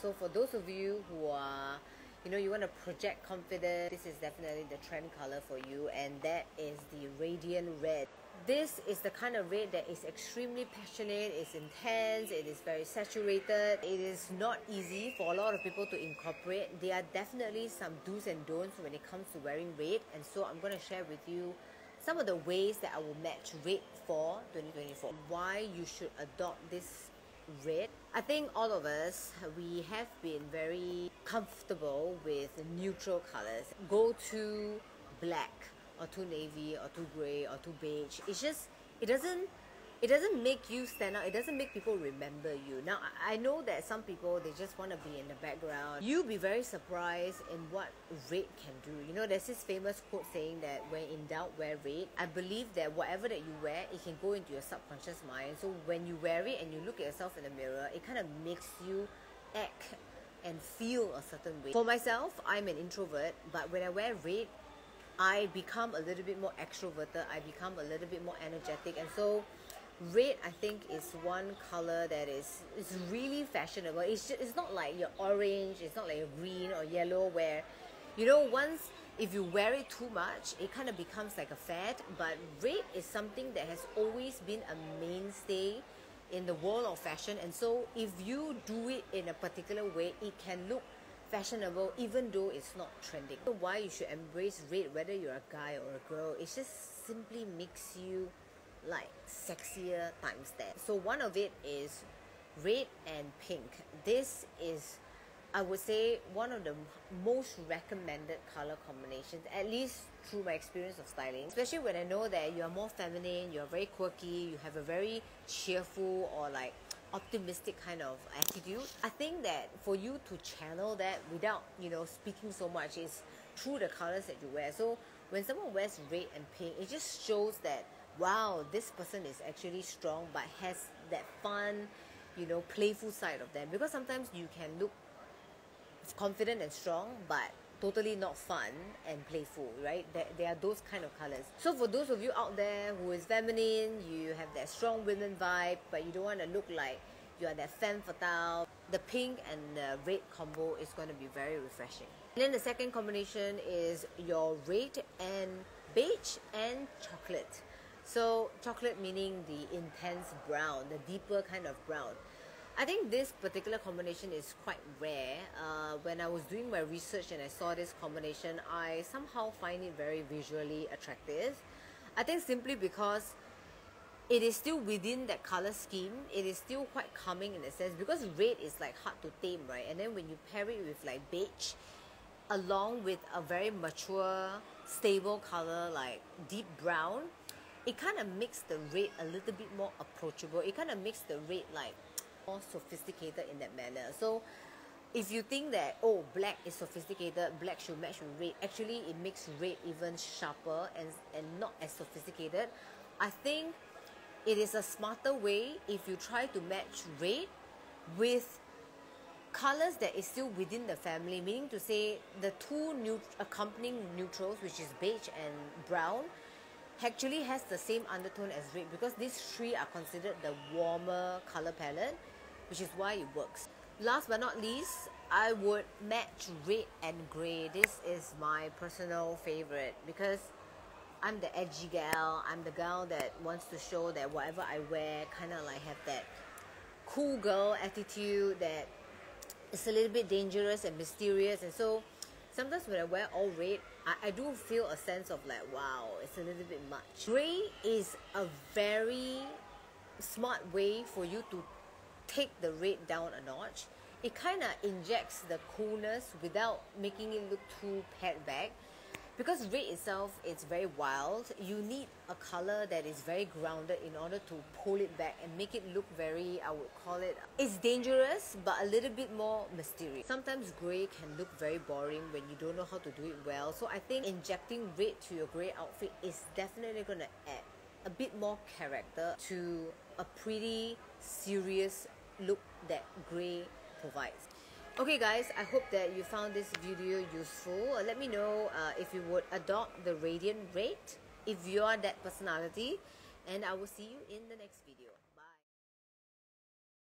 So for those of you who are you know you want to project confidence this is definitely the trend color for you and that is the radiant red. This is the kind of red that is extremely passionate it's intense it is very saturated. It is not easy for a lot of people to incorporate. There are definitely some do's and don'ts when it comes to wearing red and so i'm going to share with you some of the ways that i will match red for 2024 why you should adopt this red. I think all of us, we have been very comfortable with neutral colors. Go to black or too navy or too grey or too beige. It's just, it doesn't it doesn't make you stand out. It doesn't make people remember you. Now, I know that some people, they just want to be in the background. You'll be very surprised in what red can do. You know, there's this famous quote saying that when in doubt, wear red. I believe that whatever that you wear, it can go into your subconscious mind. So when you wear it and you look at yourself in the mirror, it kind of makes you act and feel a certain way. For myself, I'm an introvert, but when I wear red, I become a little bit more extroverted. I become a little bit more energetic. And so red I think is one color that is is really fashionable. It's just, it's not like your orange it's not like your green or yellow where you know once if you wear it too much it kind of becomes like a fad. But red is something that has always been a mainstay in the world of fashion. And so if you do it in a particular way it can look fashionable even though it's not trending. Why you should embrace red whether you're a guy or a girl it just simply makes you like sexier times that. So one of it is red and pink. This is I would say one of the most recommended color combinations, at least through my experience of styling. Especially when I know that you're more feminine, you're very quirky, you have a very cheerful or like optimistic kind of attitude. I think that for you to channel that without, you know, speaking so much is through the colors that you wear. So when someone wears red and pink, it just shows that wow, this person is actually strong but has that fun, you know, playful side of them. Because sometimes you can look confident and strong but totally not fun and playful, right? There, there are those kind of colors. So for those of you out there who is feminine, you have that strong women vibe, but you don't want to look like you are that femme fatale, the pink and the red combo is going to be very refreshing. And then the second combination is your red and beige and chocolate. So chocolate meaning the intense brown, the deeper kind of brown. I think this particular combination is quite rare. Uh, when I was doing my research and I saw this combination, I somehow find it very visually attractive. I think simply because it is still within that color scheme. It is still quite calming in a sense because red is like hard to tame, right? And then when you pair it with like beige, along with a very mature, stable color like deep brown, it kind of makes the red a little bit more approachable. It kind of makes the red like more sophisticated in that manner. So if you think that oh black is sophisticated, black should match with red, actually it makes red even sharper and and not as sophisticated. I think it is a smarter way if you try to match red with colors that is still within the family, meaning to say the two new accompanying neutrals, which is beige and brown, actually has the same undertone as red because these three are considered the warmer color palette which is why it works. Last but not least, I would match red and grey. This is my personal favorite because I'm the edgy gal. I'm the gal that wants to show that whatever I wear kind of like have that cool girl attitude that is a little bit dangerous and mysterious and so sometimes when I wear all red, I, I do feel a sense of like, wow, it's a little bit much. Grey is a very smart way for you to take the red down a notch. It kind of injects the coolness without making it look too pared back because red itself is very wild you need a color that is very grounded in order to pull it back and make it look very i would call it it's dangerous but a little bit more mysterious. Sometimes gray can look very boring when you don't know how to do it well. So i think injecting red to your gray outfit is definitely going to add a bit more character to a pretty serious look that gray provides Okay guys, I hope that you found this video useful. Uh, let me know uh, if you would adopt the radiant red if you are that personality, and I will see you in the next video.